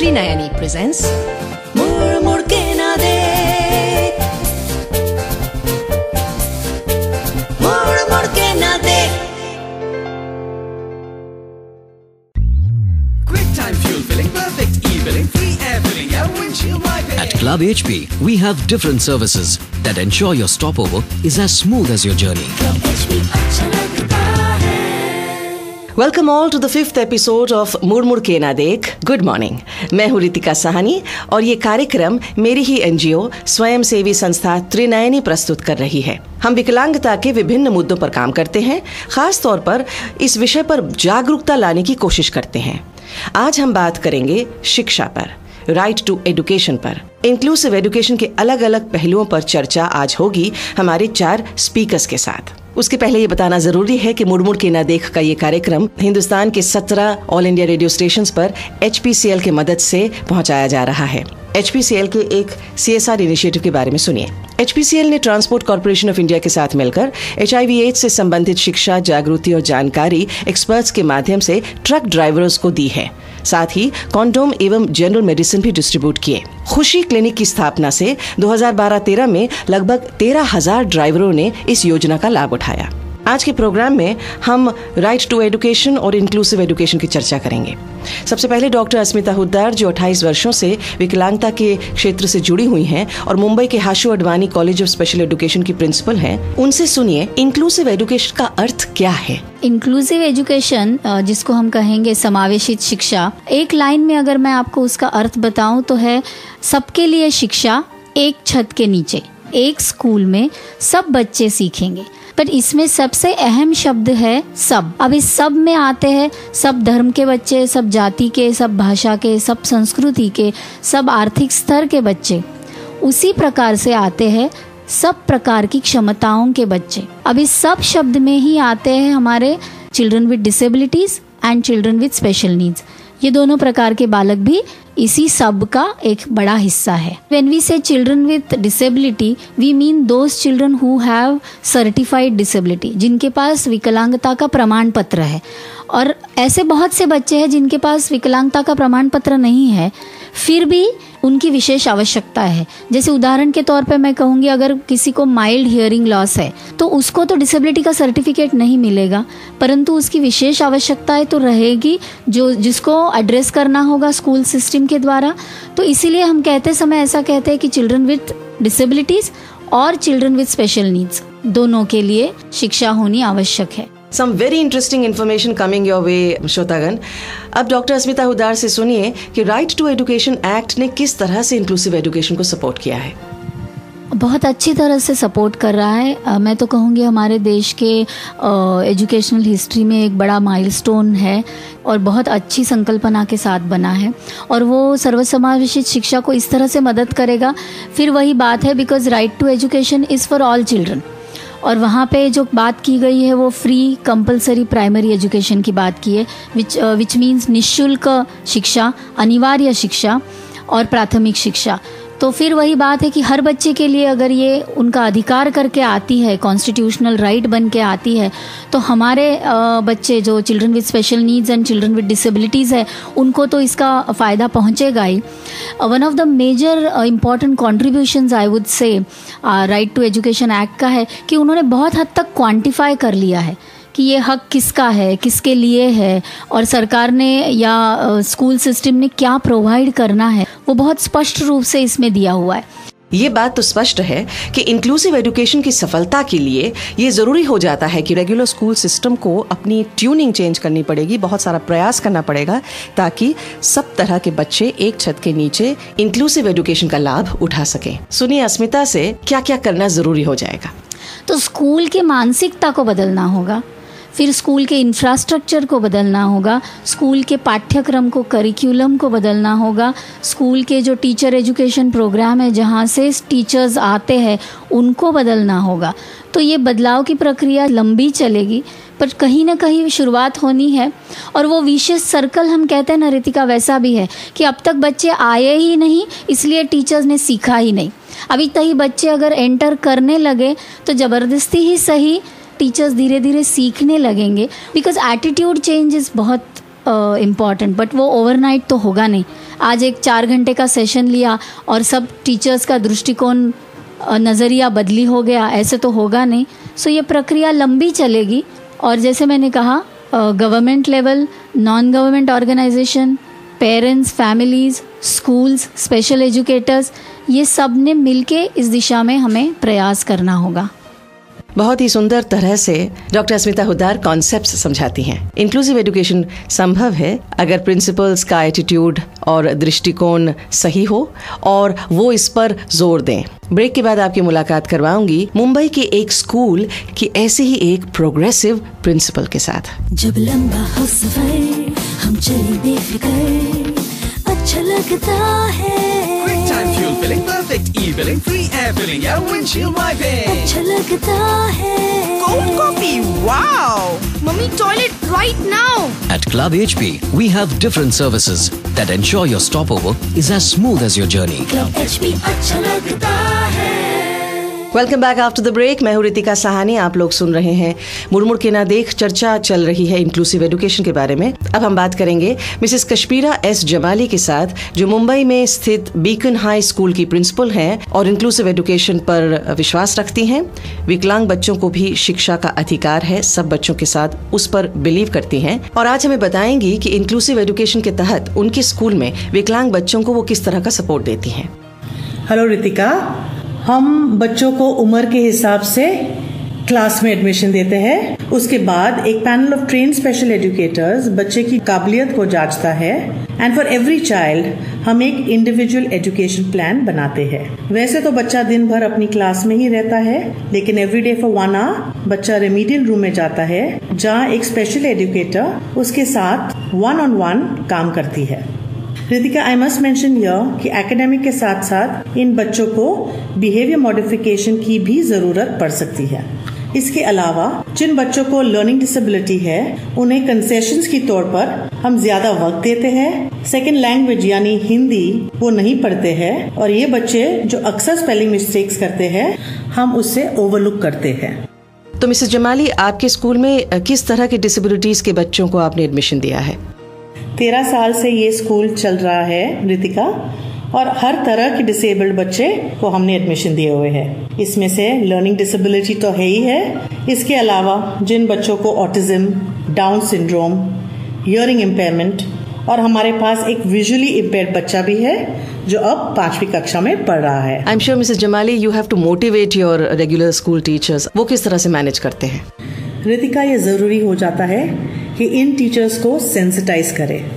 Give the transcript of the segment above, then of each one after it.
Trinayani presents Quick time fuel filling, perfect e billing, free air filling, windshield wiping. At Club HP, we have different services that ensure your stopover is as smooth as your journey. Welcome all to the fifth episode of मुड़ मुड़ के ना देख good morning मैं हूँ रितिका साहनी और ये कार्यक्रम मेरी ही एनजीओ स्वयं सेवी संस्था त्रिनयनी प्रस्तुत कर रही है। हम विकलांगता के विभिन्न मुद्दों पर काम करते हैं, खास तौर पर इस विषय पर जागरूकता लाने की कोशिश करते हैं। आज हम बात करेंगे शिक्षा पर राइट टू एडुकेशन पर। इंक्लूसिव एजुकेशन के अलग अलग पहलुओं पर चर्चा आज होगी हमारे चार स्पीकर्स के साथ। उसके पहले ये बताना ज़रूरी है कि मुड़मुड़ के ना देख का ये कार्यक्रम हिंदुस्तान के 17 ऑल इंडिया रेडियो स्टेशन पर एच के मदद से पहुँचाया जा रहा है। एचपीसीएल के एक सी एस आर इनिशिएटिव के बारे में सुनिए। एचपीसीएल ने ट्रांसपोर्ट कॉरपोरेशन ऑफ़ इंडिया के साथ मिलकर एच आई से संबंधित शिक्षा जागृति और जानकारी एक्सपर्ट्स के माध्यम से ट्रक ड्राइवर्स को दी है। साथ ही कॉन्डोम एवं जनरल मेडिसिन भी डिस्ट्रीब्यूट किए। खुशी क्लिनिक की स्थापना से 2012-13 में लगभग तेरह हज़ार ड्राइवरों ने इस योजना का लाभ उठाया। आज के प्रोग्राम में हम राइट टू एजुकेशन और इंक्लूसिव एजुकेशन की चर्चा करेंगे। सबसे पहले डॉक्टर अस्मिता हुद्दार, जो 28 वर्षों से विकलांगता के क्षेत्र से जुड़ी हुई हैं और मुंबई के Hashu Advani College of Special Education की प्रिंसिपल हैं, उनसे सुनिए इंक्लूसिव एजुकेशन का अर्थ क्या है? इंक्लूसिव एजुकेशन जिसको हम कहेंगे समावेशित शिक्षा, एक लाइन में अगर मैं आपको उसका अर्थ बताऊँ तो है सबके लिए शिक्षा एक छत के नीचे, एक स्कूल में सब बच्चे सीखेंगे। पर इसमें सबसे अहम शब्द है सब। अब इस सब में आते हैं सब धर्म के बच्चे, सब जाति के, सब भाषा के, सब संस्कृति के, सब आर्थिक स्तर के बच्चे। उसी प्रकार से आते हैं सब प्रकार की क्षमताओं के बच्चे। अब इस सब शब्द में ही आते हैं हमारे children with disabilities and children with special needs ये दोनों प्रकार के बालक भी इसी सब का एक बड़ा हिस्सा है। When we say children with disability we mean those children who have certified disability जिनके पास विकलांगता का प्रमाण पत्र है। और ऐसे बहुत से बच्चे हैं जिनके पास विकलांगता का प्रमाण पत्र नहीं है, फिर भी उनकी विशेष आवश्यकता है। जैसे उदाहरण के तौर पे मैं कहूँगी, अगर किसी को माइल्ड हियरिंग लॉस है तो उसको तो डिसेबिलिटी का सर्टिफिकेट नहीं मिलेगा, परंतु उसकी विशेष आवश्यकताएँ तो रहेगी जो, जिसको एड्रेस करना होगा स्कूल सिस्टम के द्वारा। तो इसीलिए हम कहते समय ऐसा कहते हैं कि चिल्ड्रन विथ डिसेबिलिटीज और चिल्ड्रन विथ स्पेशल नीड्स दोनों के लिए शिक्षा होनी आवश्यक है। Some very interesting information coming your way श्रोतागन अब डॉक्टर अस्मिता हुदार से सुनिए कि राइट टू एजुकेशन एक्ट ने किस तरह से इंक्लूसिव एजुकेशन को सपोर्ट किया है। बहुत अच्छी तरह से सपोर्ट कर रहा है। मैं तो कहूँगी हमारे देश के एजुकेशनल हिस्ट्री में एक बड़ा माइलस्टोन है और बहुत अच्छी संकल्पना के साथ बना है। और वो सर्वसमावेशित शिक्षा को इस तरह से मदद करेगा। फिर वही बात है because right to education is for all children और वहाँ पे जो बात की गई है, वो फ्री कंपलसरी प्राइमरी एजुकेशन की बात की है विच विच मीन्स निशुल्क शिक्षा, अनिवार्य शिक्षा और प्राथमिक शिक्षा। तो फिर वही बात है कि हर बच्चे के लिए अगर ये उनका अधिकार करके आती है कॉन्स्टिट्यूशनल राइट बन के आती है तो हमारे बच्चे जो children with special needs and children with disabilities है, उनको तो इसका फ़ायदा पहुँचेगा ही। One of the major important contribution I would say right to education act का है कि उन्होंने बहुत हद तक क्वान्टिफाई कर लिया है। कि ये हक किसका है किसके लिए है और सरकार ने या स्कूल सिस्टम ने क्या प्रोवाइड करना है वो बहुत स्पष्ट रूप से इसमें दिया हुआ है। ये बात तो स्पष्ट है कि इंक्लूसिव एजुकेशन की सफलता के लिए ये ज़रूरी हो जाता है कि रेगुलर स्कूल सिस्टम को अपनी ट्यूनिंग चेंज करनी पड़ेगी बहुत सारा प्रयास करना पड़ेगा ताकि सब तरह के बच्चे एक छत के नीचे इंक्लूसिव एजुकेशन का लाभ उठा सकें। सुनिए अस्मिता से क्या क्या करना ज़रूरी हो जाएगा। तो स्कूल की मानसिकता को बदलना होगा। फिर स्कूल के इंफ्रास्ट्रक्चर को बदलना होगा, स्कूल के पाठ्यक्रम को करिकुलम को बदलना होगा। स्कूल के जो टीचर एजुकेशन प्रोग्राम है, जहाँ से टीचर्स आते हैं, उनको बदलना होगा। तो ये बदलाव की प्रक्रिया लंबी चलेगी, पर कहीं ना कहीं शुरुआत होनी है। और वो विशेष सर्कल हम कहते हैं ना, रितिका, वैसा भी है कि अब तक बच्चे आए ही नहीं, इसलिए टीचर्स ने सीखा ही नहीं। अभी तही बच्चे अगर एंटर करने लगे तो ज़बरदस्ती ही सही टीचर्स धीरे धीरे सीखने लगेंगे बिकॉज़ एटीट्यूड चेंज इज़ बहुत इंपॉर्टेंट बट वो ओवरनाइट तो होगा नहीं। आज एक चार घंटे का सेशन लिया और सब टीचर्स का दृष्टिकोण नज़रिया बदली हो गया ऐसे तो होगा नहीं। सो so, ये प्रक्रिया लंबी चलेगी और जैसे मैंने कहा government level non government organisation parents families schools special educators ये सबने मिलके इस दिशा में हमें प्रयास करना होगा। बहुत ही सुंदर तरह से डॉक्टर अस्मिता हुदार कॉन्सेप्ट समझाती हैं। इंक्लूसिव एजुकेशन संभव है अगर प्रिंसिपल्स का एटीट्यूड और दृष्टिकोण सही हो और वो इस पर ज़ोर दें। ब्रेक के बाद आपकी मुलाकात करवाऊँगी मुंबई के एक स्कूल की ऐसे ही एक प्रोग्रेसिव प्रिंसिपल के साथ। जब लंबा हम अच्छा लगता है। Quick time fuel filling, perfect e-billing, free air filling, yeah, windshield wiping. अच्छा लगता है Cold coffee, wow! Mummy, toilet right now! At Club HP, we have different services that ensure your stopover is as smooth as your journey. Club HP अच्छा लगता है Welcome back after the break मैं हूँ रितिका सहानी, आप लोग सुन रहे हैं मुड़मुड़ के ना देख चर्चा चल रही है इंक्लूसिव एजुकेशन के बारे में। अब हम बात करेंगे मिसेस कश्मीरा एस जमाली के साथ, जो मुंबई में स्थित बीकन हाई स्कूल की प्रिंसिपल हैं और इंक्लूसिव एजुकेशन पर विश्वास रखती हैं। विकलांग बच्चों को भी शिक्षा का अधिकार है, सब बच्चों के साथ उस पर बिलीव करती हैं। और आज हमें बताएँगी कि इंक्लूसिव एजुकेशन के तहत उनके स्कूल में विकलांग बच्चों को वो किस तरह का सपोर्ट देती हैं। हेलो रितिका हम बच्चों को उम्र के हिसाब से क्लास में एडमिशन देते हैं। उसके बाद एक panel of train special educators बच्चे की काबिलियत को जांचता है। एंड फॉर एवरी चाइल्ड हम एक इंडिविजुअल एजुकेशन प्लान बनाते हैं। वैसे तो बच्चा दिन भर अपनी क्लास में ही रहता है, लेकिन every day for one hour बच्चा रेमीडियल रूम में जाता है, जहाँ एक स्पेशल एजुकेटर उसके साथ वन ऑन वन काम करती है। रितिका आई मस्ट मेंशन यह कि एकेडमिक के साथ साथ इन बच्चों को बिहेवियर मॉडिफिकेशन की भी ज़रूरत पड़ सकती है। इसके अलावा जिन बच्चों को लर्निंग डिसेबिलिटी है, उन्हें कंसेशन की तौर पर हम ज़्यादा वक्त देते हैं। सेकेंड लैंग्वेज यानी हिंदी वो नहीं पढ़ते हैं और ये बच्चे जो अक्सर स्पेलिंग मिस्टेक्स करते हैं, हम उससे ओवरलुक करते हैं। तो मिसेस जमाली, आपके स्कूल में किस तरह के डिसेबिलिटीज के बच्चों को आपने एडमिशन दिया है? तेरह साल से ये स्कूल चल रहा है रितिका और हर तरह के डिसेबल्ड बच्चे को हमने एडमिशन दिए हुए हैं। इसमें से लर्निंग डिसेबिलिटी तो है ही है। इसके अलावा जिन बच्चों को autism Down syndrome hearing impairment और हमारे पास एक विजुअली इम्पेयर्ड बच्चा भी है जो अब पांचवी कक्षा में पढ़ रहा है। I am sure Mrs Jamali you have to motivate your regular school teachers वो किस तरह से मैनेज करते हैं? रितिका ये ज़रूरी हो जाता है कि इन टीचर्स को सेंसिटाइज करें।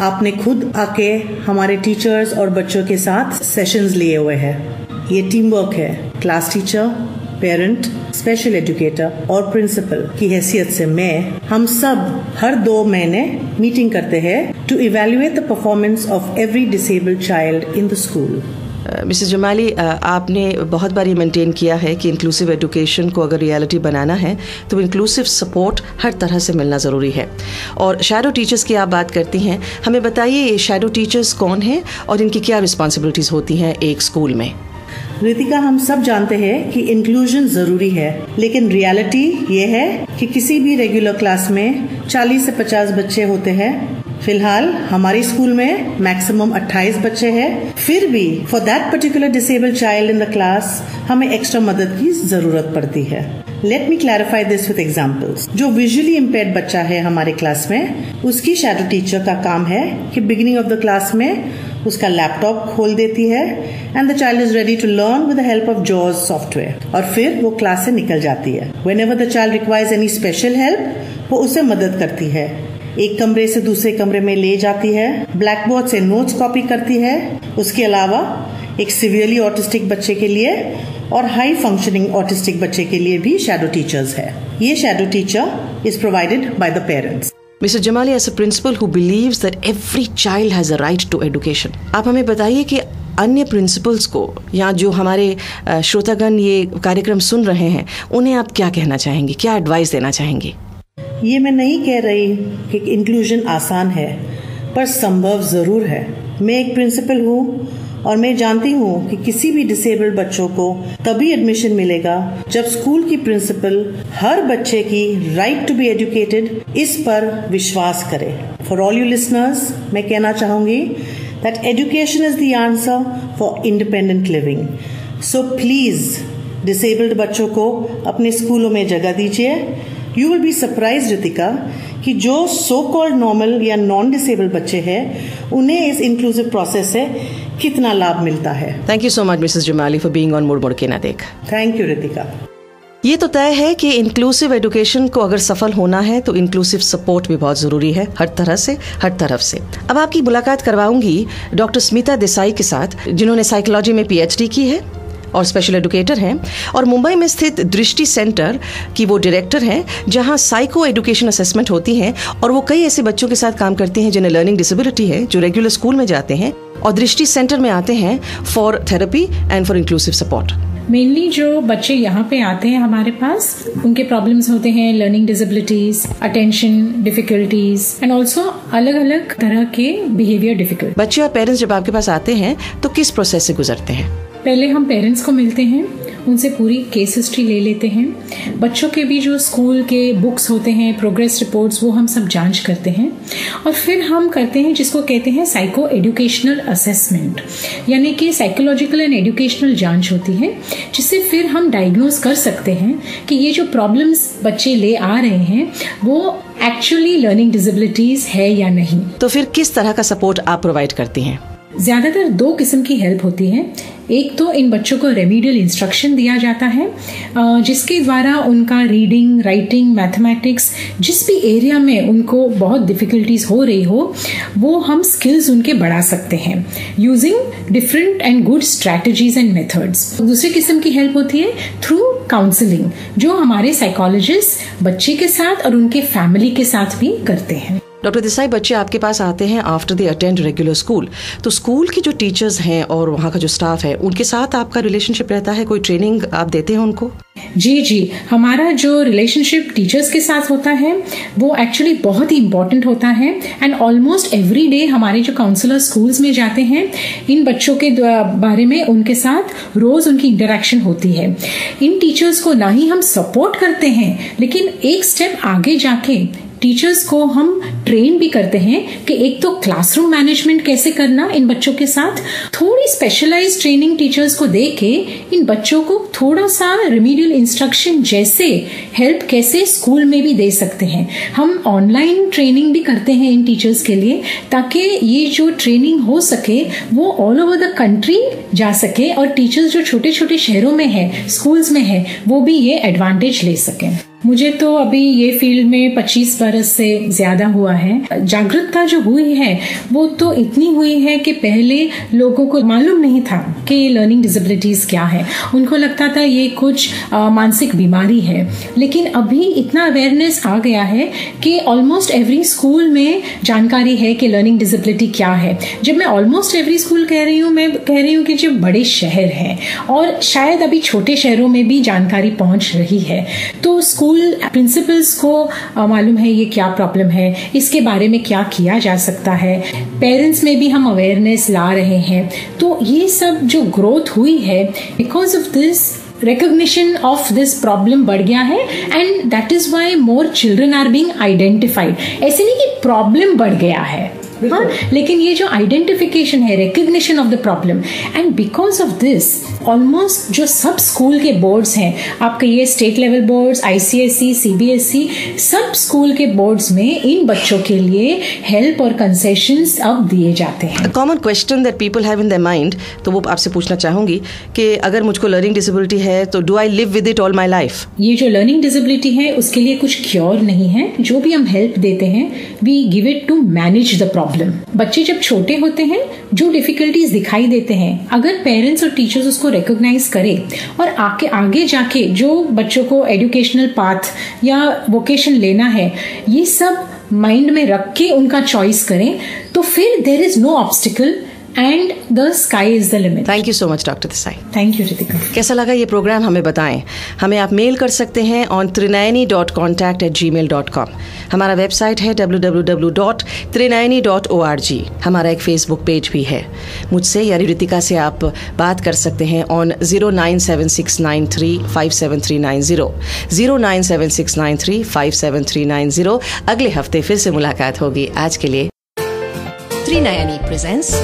आपने खुद आके हमारे टीचर्स और बच्चों के साथ सेशंस लिए हुए हैं। ये टीम वर्क है। Class teacher parent special educator और प्रिंसिपल की हैसियत से मैं, हम सब हर दो महीने मीटिंग करते हैं to evaluate the performance of every disabled child in the school Mrs Jamali uh, आपने बहुत बार ये मेंटेन किया है कि इंक्लूसिव एजुकेशन को अगर रियलिटी बनाना है तो इंक्लूसिव सपोर्ट हर तरह से मिलना ज़रूरी है। और शैडो टीचर्स की आप बात करती हैं हमें बताइए ये शैडो टीचर्स कौन हैं और इनकी क्या रिस्पॉन्सिबिलिटीज़ होती हैं एक स्कूल में? रितिका हम सब जानते हैं कि इंक्लूजन ज़रूरी है लेकिन रियलिटी ये है कि किसी भी रेगुलर क्लास में 40 से 50 बच्चे होते हैं फ़िलहाल हमारे स्कूल में मैक्सिमम 28 बच्चे हैं। फिर भी for that particular disabled child in the class हमें एक्स्ट्रा मदद की ज़रूरत पड़ती है। Let me clarify this with examples जो विजुअली इम्पेयर बच्चा है हमारे क्लास में, उसकी शैडो टीचर का काम है कि बिगिनिंग ऑफ़ द क्लास में उसका लैपटॉप खोल देती है and the child is ready to learn with the help of jaws software और फिर वो क्लास से निकल जाती है। Whenever the child requires any special help वो उसे मदद करती है। एक कमरे से दूसरे कमरे में ले जाती है। ब्लैक बोर्ड से नोट्स कॉपी करती है। उसके अलावा एक सिवियरली ऑटिस्टिक बच्चे के लिए और हाई फंक्शनिंग ऑटिस्टिक बच्चे के लिए भी शेडो टीचर्स है। ये shadow teacher is provided by the parents Mr Jamali as a principal who believes that every child has a right to education आप हमें बताइए कि अन्य प्रिंसिपल्स को, या जो हमारे श्रोतागण ये कार्यक्रम सुन रहे हैं, उन्हें आप क्या कहना चाहेंगे, क्या एडवाइस देना चाहेंगे? ये मैं नहीं कह रही कि इंक्लूजन आसान है, पर संभव ज़रूर है। मैं एक प्रिंसिपल हूँ और मैं जानती हूँ कि किसी भी डिसेबल्ड बच्चों को तभी एडमिशन मिलेगा जब स्कूल की प्रिंसिपल हर बच्चे की राइट टू बी एजुकेटेड इस पर विश्वास करे। फॉर ऑल यू लिसनर्स मैं कहना चाहूँगी that education is the answer for independent living so please disabled बच्चों को अपने स्कूलों में जगह दीजिए। You will be surprise Ritika कि जो सो कॉल्ड नॉर्मल या नॉन डिसेबल्ड बच्चे हैं उन्हें इस इंक्लूसिव प्रोसेस से कितना लाभ मिलता है। Thank you so much Mrs Jamali for being on मुड़ मुड़ के ना देख थैंक यू रितिका ये तो तय है कि इंक्लूसिव एजुकेशन को अगर सफल होना है तो इंक्लूसिव सपोर्ट भी बहुत ज़रूरी है हर तरह से हर तरफ़ से। अब आपकी मुलाकात करवाऊँगी डॉक्टर स्मिता देसाई के साथ जिन्होंने साइकोलॉजी में पीएचडी की है। और स्पेशल एडुकेटर हैं। और मुंबई में स्थित दृष्टि सेंटर की वो डायरेक्टर हैं जहाँ साइको एडुकेशन असेसमेंट होती है और वो कई ऐसे बच्चों के साथ काम करते हैं जिन्हें लर्निंग डिसेबिलिटी है जो रेगुलर स्कूल में जाते हैं और दृष्टि सेंटर में आते हैं for therapy and for inclusive support mainly जो बच्चे यहाँ पे आते हैं हमारे पास उनके प्रॉब्लम्स होते हैं learning disabilities attention difficulties and also अलग अलग तरह के बिहेवियर डिफ़िकल्ट बच्चे और पेरेंट्स जब आपके पास आते हैं तो किस प्रोसेस से गुजरते हैं? पहले हम पेरेंट्स को मिलते हैं, उनसे पूरी केस हिस्ट्री ले लेते हैं। बच्चों के भी जो स्कूल के बुक्स होते हैं प्रोग्रेस रिपोर्ट्स वो हम सब जाँच करते हैं। और फिर हम करते हैं जिसको कहते हैं साइको एजुकेशनल असेसमेंट यानी कि साइकोलॉजिकल एंड एजुकेशनल जाँच होती है, जिससे फिर हम डायग्नोज कर सकते हैं कि ये जो प्रॉब्लम्स बच्चे ले आ रहे हैं, वो एक्चुअली लर्निंग डिसेबिलिटीज है या नहीं। तो फिर किस तरह का सपोर्ट आप प्रोवाइड करती हैं? ज़्यादातर दो किस्म की हेल्प होती है। एक तो इन बच्चों को रेमिडियल इंस्ट्रक्शन दिया जाता है जिसके द्वारा उनका रीडिंग राइटिंग मैथमेटिक्स जिस भी एरिया में उनको बहुत डिफिकल्टीज हो रही हो, वो हम स्किल्स उनके बढ़ा सकते हैं। Using different and good strategies and methods दूसरी किस्म की हेल्प होती है थ्रू काउंसलिंग जो हमारे साइकोलॉजिस्ट बच्चे के साथ और उनके फैमिली के साथ भी करते हैं। डॉक्टर देसाई, बच्चे आपके पास आते हैं after they attend regular school तो स्कूल की जो टीचर्स हैं और वहाँ का जो स्टाफ है, उनके साथ आपका रिलेशनशिप रहता है? कोई ट्रेनिंग आप देते हैं उनको? जी जी. हमारा जो रिलेशनशिप टीचर्स के साथ होता है, वो एक्चुअली बहुत ही इंपॉर्टेंट होता है एंड ऑलमोस्ट एवरी डे हमारे जो काउंसलर स्कूल्स में जाते हैं, इन बच्चों के बारे में उनके साथ रोज उनकी इंटरेक्शन होती है. इन टीचर्स को ना ही हम सपोर्ट करते हैं, लेकिन एक स्टेप आगे जाके टीचर्स को हम ट्रेन भी करते हैं कि एक तो क्लासरूम मैनेजमेंट कैसे करना इन बच्चों के साथ, थोड़ी स्पेशलाइज ट्रेनिंग टीचर्स को दे के इन बच्चों को थोड़ा सा रिमीडियल इंस्ट्रक्शन जैसे हेल्प कैसे स्कूल में भी दे सकते हैं। हम ऑनलाइन ट्रेनिंग भी करते हैं इन टीचर्स के लिए ताकि ये जो ट्रेनिंग हो सके, वो ऑल ओवर द कंट्री जा सके और टीचर्स जो छोटे छोटे शहरों में है स्कूल्स में है, वो भी ये एडवांटेज ले सकें। मुझे तो अभी ये फ़ील्ड में 25 बरस से ज़्यादा हुआ है। जागरूकता जो हुई है, वो तो इतनी हुई है कि पहले लोगों को मालूम नहीं था कि लर्निंग डिसेबिलिटीज क्या है। उनको लगता था ये कुछ मानसिक बीमारी है। लेकिन अभी इतना अवेयरनेस आ गया है कि ऑलमोस्ट एवरी स्कूल में जानकारी है कि लर्निंग डिसेबिलिटी क्या है। जब मैं ऑलमोस्ट एवरी स्कूल कह रही हूँ, मैं कह रही हूँ कि जो बड़े शहर हैं, और शायद अभी छोटे शहरों में भी जानकारी पहुँच रही है तो स्कूल प्रिंसिपल्स को मालूम है ये क्या प्रॉब्लम है, इसके बारे में क्या किया जा सकता है। पेरेंट्स में भी हम अवेयरनेस ला रहे हैं। तो ये सब जो ग्रोथ हुई है because of this recognition of this problem बढ़ गया है and that is why more children are being identified ऐसे नहीं कि प्रॉब्लम बढ़ गया है। हाँ लेकिन ये जो आइडेंटिफिकेशन है recognition of the problem and because of this almost जो सब स्कूल के बोर्ड्स हैं आपके ये state level boards ICSC CBSE सब स्कूल के बोर्ड्स में इन बच्चों के लिए हेल्प और कंसेशंस अब दिए जाते हैं। Common question that people have in the mind तो वो आपसे पूछना चाहूँगी कि अगर मुझको लर्निंग डिसेबिलिटी है तो do I live with it all my life ये जो लर्निंग डिसेबिलिटी है उसके लिए कुछ क्योर नहीं है। जो भी हम हेल्प देते हैं we give it to manage the problem बच्चे जब छोटे होते हैं, जो डिफिकल्टीज दिखाई देते हैं, अगर पेरेंट्स और टीचर्स उसको रिकोगनाइज करें और आके, आगे जाके जो बच्चों को एजुकेशनल पाथ या वोकेशन लेना है, ये सब माइंड में रख के उनका चॉइस करें तो फिर there is no obstacle and the sky is the limit. Thank you so much doctor Desai Thank you, Ritika. कैसा लगा ये प्रोग्राम हमें बताएँ। हमें आप मेल कर सकते हैं on Trinayani dot contact at Gmail dot com हमारा वेबसाइट है W W W dot Trinayani dot O R G हमारा एक फेसबुक पेज भी है। मुझसे यानी रितिका से आप बात कर सकते हैं on zero nine seven six nine three five seven three nine zero zero nine seven six nine three five seven three nine zero अगले हफ़्ते फिर से मुलाकात होगी। आज के लिए। त्रिनयनी प्रेजेंट्स